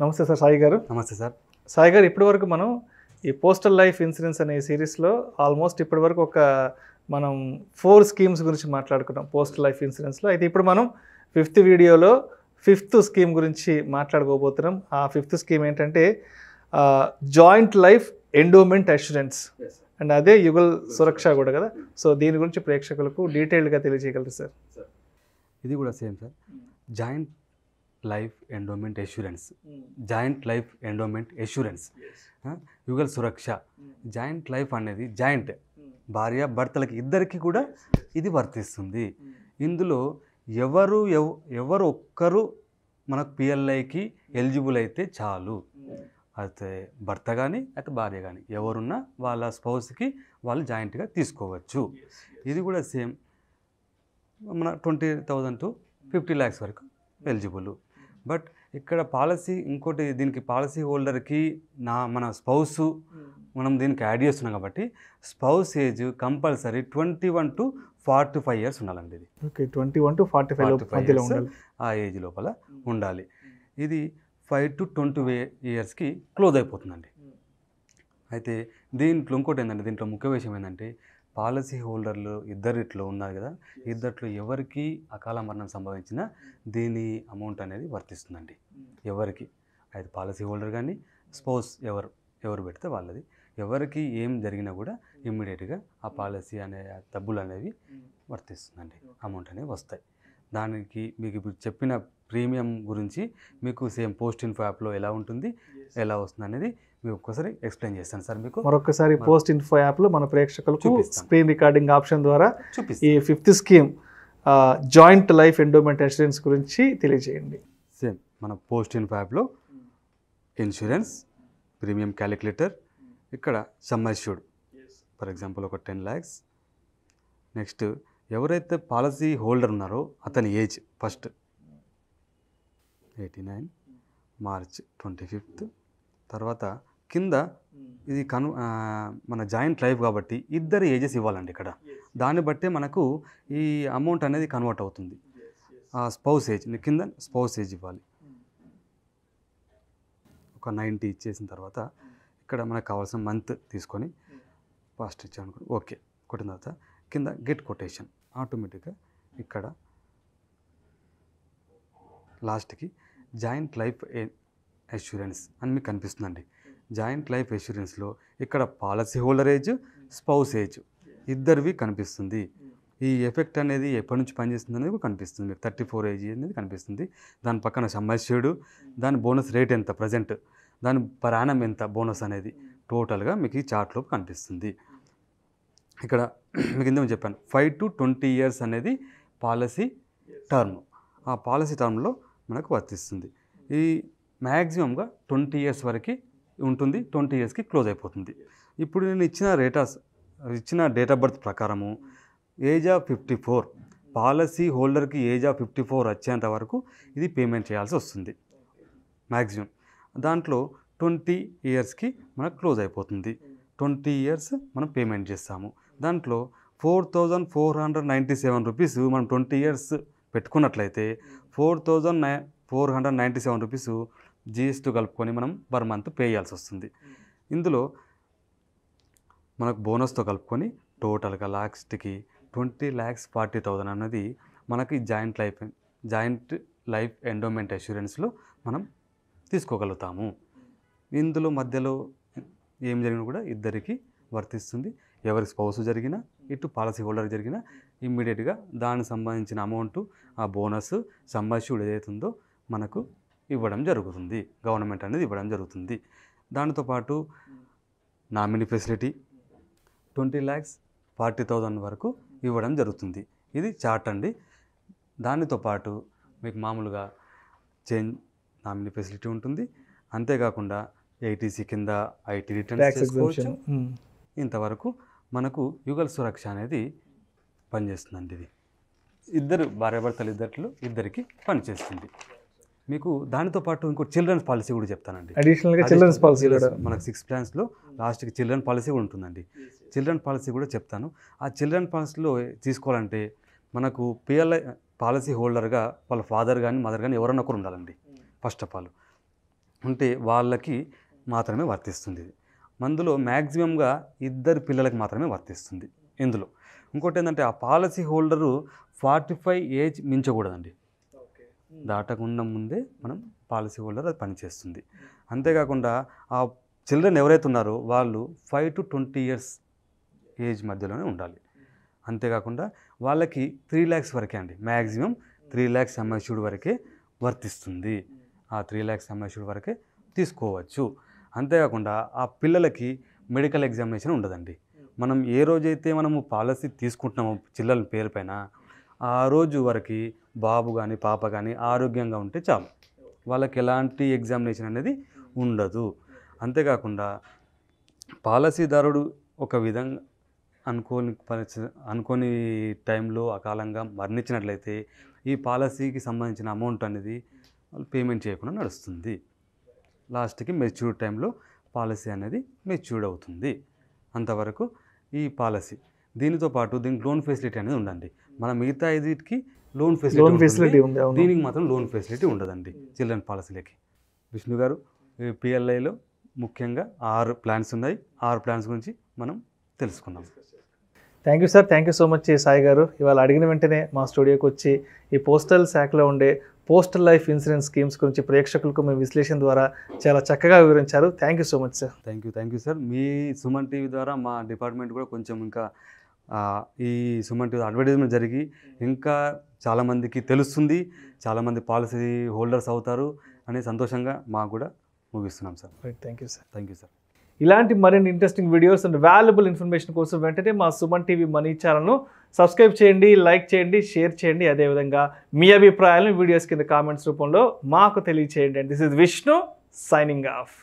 నమస్తే సార్ సాయి గారు. నమస్తే సార్. సాయి గారు ఇప్పటి వరకు మనం ఈ పోస్టల్ లైఫ్ ఇన్సూరెన్స్ అనే సిరీస్లో ఆల్మోస్ట్ ఇప్పటి వరకు ఒక మనం ఫోర్ స్కీమ్స్ గురించి మాట్లాడుకున్నాం పోస్టల్ లైఫ్ ఇన్సూరెన్స్లో. అయితే ఇప్పుడు మనం ఫిఫ్త్ వీడియోలో ఫిఫ్త్ స్కీమ్ గురించి మాట్లాడుకోబోతున్నాం. ఆ ఫిఫ్త్ స్కీమ్ ఏంటంటే joint life endowment assurance. And అదే యుగల్ సురక్ష కూడా కదా. సో దీని గురించి ప్రేక్షకులకు డీటెయిల్డ్గా తెలియజేయగలరు సార్. ఇది కూడా same sir. Joint life endowment assurance joint life endowment assurance Yugal Suraksha joint life అనేది జాయింట్ భార్య భర్తలకి ఇద్దరికి కూడా ఇది వర్తిస్తుంది. ఇందులో ఎవరు ఎవ- ఎవరు ఒక్కరు మనకు పిఎల్ఐకి ఎలిజిబుల్ అయితే చాలు. అయితే భర్త కానీ అయితే భార్య కానీ ఎవరున్నా వాళ్ళ స్పౌస్కి వాళ్ళు జాయింట్గా తీసుకోవచ్చు. ఇది కూడా సేమ్ మన twenty thousand to fifty lakhs వరకు ఎలిజిబుల్ బట్ ఇక్కడ పాలసీ ఇంకోటి దీనికి పాలసీ హోల్డర్కి నా మన స్పౌస్ మనం దీనికి యాడ్ చేస్తున్నాం కాబట్టి spouse age compulsory twenty one to forty five years ఉండాలండి ఇది. Okay twenty one to forty five 45 మధ్యలో years. ఉండాలి. ఆ ఏజ్ లోపల ఉండాలి. ఇది ఫైవ్ టు ట్వంటీ ఇయర్స్కి క్లోజ్ అయిపోతుందండి. అయితే దీంట్లో ఇంకోటి ఏంటంటే దీంట్లో ముఖ్య విషయం ఏంటంటే పాలసీ హోల్డర్లు ఇద్దరిట్లో ఉన్నారు కదా. ఇద్దరిలో ఎవరికి అకాల మరణం సంభవించినా దీని అమౌంట్ అనేది వర్తిస్తుందండి. ఎవరికి? అయితే పాలసీ హోల్డర్ కానీ స్పౌస్ ఎవరు ఎవరు పెడితే వాళ్ళది. ఎవరికి ఏం జరిగినా కూడా ఇమ్మీడియట్గా ఆ పాలసీ అనే డబ్బులు అనేవి వర్తిస్తుందండి. అమౌంట్ అనేవి వస్తాయి. దానికి మీకు ఇప్పుడు చెప్పిన ప్రీమియం గురించి మీకు సేమ్ పోస్ట్ ఇన్ఫో యాప్లో ఎలా ఉంటుంది ఎలా వస్తుంది అనేది మీకు ఒక్కసారి ఎక్స్ప్లెయిన్ చేస్తాను సార్ మీకు. మరొకసారి పోస్ట్ ఇన్ఫో యాప్లో మన ప్రేక్షకులకు చూపిస్తాం. స్క్రీన్ రికార్డింగ్ ఆప్షన్ ద్వారా ఈ fifth scheme joint life endowment insurance గురించి తెలియజేయండి. సేమ్ మన పోస్ట్ ఇన్ఫో యాప్లో ఇన్సూరెన్స్ ప్రీమియం క్యాలిక్యులేటర్ ఇక్కడ సమ్మర్ష్యూడ్ ఫర్ ఎగ్జాంపుల్ ఒక టెన్ ల్యాక్స్. నెక్స్ట్ ఎవరైతే పాలసీ హోల్డర్ ఉన్నారో అతని age first eighty nine March twenty fifth. తర్వాత కింద ఇది కను మన జాయింట్ లైఫ్ కాబట్టి ఇద్దరు ఏజెస్ ఇవ్వాలండి ఇక్కడ. దాన్ని బట్టే మనకు ఈ అమౌంట్ అనేది కన్వర్ట్ అవుతుంది. ఆ స్పౌస్ ఏజ్ కింద స్పౌస్ ఏజ్ ఇవ్వాలి. ఒక నైంటీ ఇచ్చేసిన తర్వాత ఇక్కడ మనకు కావాల్సిన మంత్ తీసుకొని ఫస్ట్ ఇచ్చాను ఓకే. కొట్టిన తర్వాత కింద గెట్ కొటేషన్. ఆటోమేటిక్గా ఇక్కడ లాస్ట్కి జాయింట్ లైఫ్ ఎష్యూరెన్స్ అని మీకు కనిపిస్తుందండి. జాయింట్ లైఫ్ ఎష్యూరెన్స్లో ఇక్కడ policy holder age spouse age ఇద్దరివి కనిపిస్తుంది. ఈ ఎఫెక్ట్ అనేది ఎప్పటి నుంచి పనిచేస్తుంది అనేది కనిపిస్తుంది. మీకు థర్టీ ఫోర్ ఏజ్ అనేది కనిపిస్తుంది. దాని పక్కన సమ్మర్ష్యూడ్ దాని బోనస్ రేట్ ఎంత ప్రజెంట్ దాని ప్రయాణం ఎంత బోనస్ అనేది టోటల్గా మీకు ఈ చార్ట్లో కనిపిస్తుంది. ఇక్కడ మీకు ఇందులో చెప్పాను. ఫైవ్ టు ట్వంటీ ఇయర్స్ అనేది పాలసీ టర్మ్. ఆ పాలసీ టర్మ్లో మనకు వర్తిస్తుంది. ఈ మ్యాక్సిమంగా ట్వంటీ ఇయర్స్ వరకు ఉంటుంది. ట్వంటీ ఇయర్స్కి క్లోజ్ అయిపోతుంది. ఇప్పుడు నేను ఇచ్చిన రేటాస్ ఇచ్చిన డేట్ ఆఫ్ బర్త్ ప్రకారము age of fifty four policy హోల్డర్కి age of fifty four వచ్చేంత వరకు ఇది పేమెంట్ చేయాల్సి వస్తుంది. మ్యాక్సిమం దాంట్లో ట్వంటీ ఇయర్స్కి మనకు క్లోజ్ అయిపోతుంది. ట్వంటీ ఇయర్స్ మనం పేమెంట్ చేస్తాము. దాంట్లో four thousand four hundred ninety seven rupees మనం ట్వంటీ ఇయర్స్ పెట్టుకున్నట్లయితే four thousand nine four hundred ninety seven rupees GST కలుపుకొని మనం పర్ మంత్ పే చేయాల్సి వస్తుంది. ఇందులో మనకు బోనస్తో కలుపుకొని టోటల్గా లాస్ట్కి ట్వంటీ ల్యాక్స్ ఫార్టీ థౌజండ్ అన్నది మనకి joint life joint life endowment అష్యూరెన్స్లో మనం తీసుకోగలుగుతాము. ఇందులో మధ్యలో ఏం జరిగినా కూడా ఇద్దరికి వర్తిస్తుంది. ఎవరి స్పౌస్ జరిగినా ఇటు పాలసీ హోల్డర్ జరిగినా ఇమ్మీడియట్గా దానికి సంబంధించిన అమౌంట్ ఆ బోనస్ సంభాష్యుడు ఏదైతుందో మనకు ఇవ్వడం జరుగుతుంది. గవర్నమెంట్ అనేది ఇవ్వడం జరుగుతుంది. దానితో పాటు nominee facility twenty lakhs forty thousand వరకు ఇవ్వడం జరుగుతుంది. ఇది చార్ట్ అండి. దానితో పాటు మీకు మామూలుగా చేంజ్ నామినీ ఫెసిలిటీ ఉంటుంది. అంతేకాకుండా ఏటీసీ కింద ఐటీ రిటర్న్స్ ట్యాక్స్ చేసుకోవచ్చు. ఎగ్జామ్షన్ ఇంతవరకు మనకు యుగల్ సురక్ష అనేది పనిచేస్తుందండి ఇది. ఇద్దరు భార్యాభర్తలు ఇద్దరిలో ఇద్దరికి పనిచేస్తుంది. మీకు దానితో పాటు ఇంకో చిల్డ్రన్స్ పాలసీ కూడా చెప్తానండి. అడిషనల్గా చిల్డ్రన్స్ పాలసీ మనకు సిక్స్ ప్లాన్స్లో లాస్ట్కి చిల్డ్రన్ పాలసీ కూడా ఉంటుందండి. చిల్డ్రన్ పాలసీ కూడా చెప్తాను. ఆ చిల్డ్రన్ పాలసీలో తీసుకోవాలంటే మనకు పిఎల్ఐ పాలసీ హోల్డర్గా వాళ్ళ ఫాదర్ కానీ మదర్ కానీ ఎవరన్నా ఒకరు ఉండాలండి. ఫస్ట్ ఆఫ్ ఆల్ ఉంటే వాళ్ళకి మాత్రమే వర్తిస్తుంది. ఇది మందులో మ్యాక్సిమంగా ఇద్దరు పిల్లలకి మాత్రమే వర్తిస్తుంది ఇందులో. ఇంకోటి ఏంటంటే ఆ policy holder forty five age మించకూడదండి. దాటకుండా ముందే మనం పాలసీ హోల్డర్ అది పనిచేస్తుంది. అంతేకాకుండా ఆ చిల్డ్రన్ ఎవరైతే ఉన్నారో వాళ్ళు five to twenty years age మధ్యలోనే ఉండాలి. అంతేకాకుండా వాళ్ళకి త్రీ ల్యాక్స్ వరకే అండి మ్యాక్సిమం త్రీ ల్యాక్స్ ఎంఎస్యూడ్ వరకే వర్తిస్తుంది. ఆ త్రీ ల్యాక్స్ ఎంఎస్యూడ్ వరకే తీసుకోవచ్చు. అంతేకాకుండా ఆ పిల్లలకి మెడికల్ ఎగ్జామినేషన్ ఉండదండి. మనం ఏ రోజైతే మనము పాలసీ తీసుకుంటున్నామో చిల్లల పేరు పైన ఆ రోజు వరకు బాబు కానీ పాప కానీ ఆరోగ్యంగా ఉంటే చాలు. వాళ్ళకి ఎలాంటి ఎగ్జామినేషన్ అనేది ఉండదు. అంతేకాకుండా పాలసీదారుడు ఒక విధంగా అనుకోని అనుకోని టైంలో అకాలంగా మరణించినట్లయితే ఈ పాలసీకి సంబంధించిన అమౌంట్ అనేది వాళ్ళు పేమెంట్ చేయకుండా నడుస్తుంది. లాస్ట్కి మెచ్యూర్ టైంలో పాలసీ అనేది మెచ్యూర్డ్ అవుతుంది. అంతవరకు ఈ పాలసీ దీనితో పాటు దీనికి లోన్ ఫెసిలిటీ అనేది ఉండండి మన మిగతా ఐదుకి లోన్ ఫెసిలిటీ. ఫెసిలిటీ ఉంది దీనికి మాత్రం లోన్ ఫెసిలిటీ ఉండదండి చిల్డ్రన్ పాలసీలకి. విష్ణు గారు పిఎల్ఐలో ముఖ్యంగా ఆరు ప్లాన్స్ ఉన్నాయి. ఆరు ప్లాన్స్ గురించి మనం తెలుసుకుందాం. Thank you sir. Thank you so much Sai garu. ఇవాళ అడిగిన వెంటనే మా స్టూడియోకి వచ్చి ఈ పోస్టల్ శాఖలో ఉండే పోస్టల్ లైఫ్ ఇన్సూరెన్స్ స్కీమ్స్ గురించి ప్రేక్షకులకు మీ విశ్లేషణ ద్వారా చాలా చక్కగా వివరించారు. Thank you so much sir thank you thank you sir me Suman TV ద్వారా మా డిపార్ట్మెంట్ కూడా కొంచెం ఇంకా ఈ సుమన్ టీవీ అడ్వర్టైజ్మెంట్ జరిగి ఇంకా చాలామందికి తెలుస్తుంది చాలామంది పాలసీ హోల్డర్స్ అవుతారు అనే సంతోషంగా మాకు కూడా ముగిస్తున్నాం sir thank you sir thank you sir ఇలాంటి మరిన్ని interesting videos and valuable information కోసం వెంటనే మా సుమన్ టీవీ మనీ ఛానల్ను సబ్స్క్రైబ్ చేయండి లైక్ చేయండి షేర్ చేయండి. అదేవిధంగా మీ అభిప్రాయాలను వీడియోస్ కింద కామెంట్స్ రూపంలో మాకు తెలియచేయండి. This is Vishnu signing off